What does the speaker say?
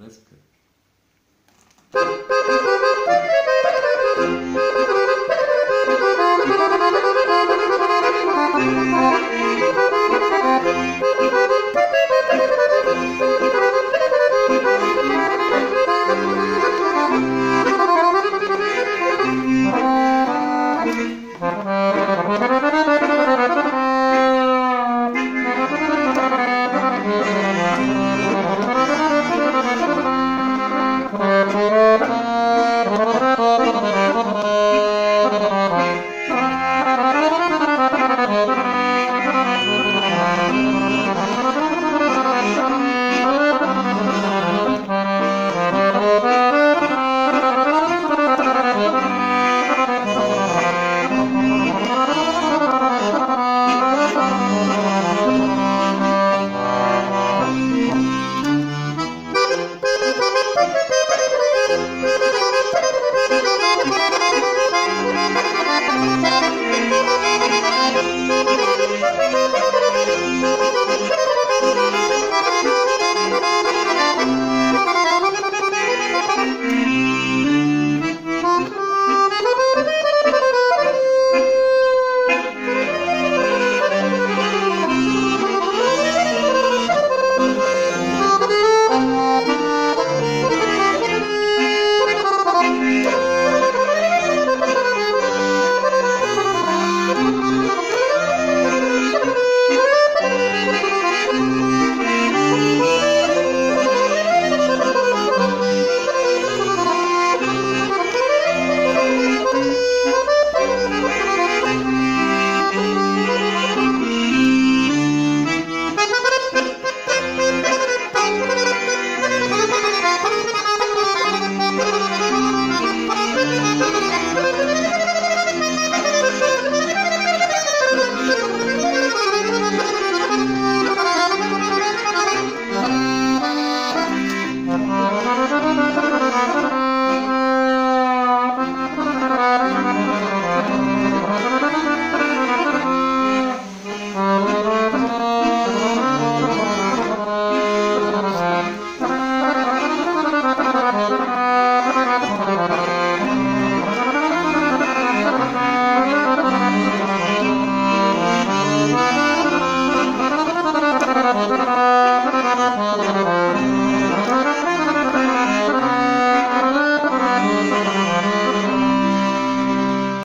That's good. Mm-hmm.